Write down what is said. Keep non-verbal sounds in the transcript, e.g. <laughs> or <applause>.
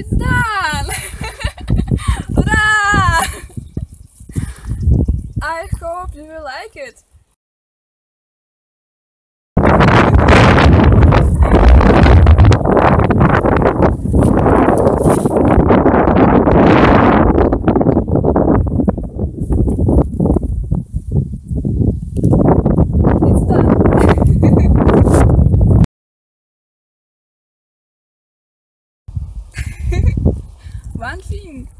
It's done! <laughs> Hurrah! I hope you will like it. Thing.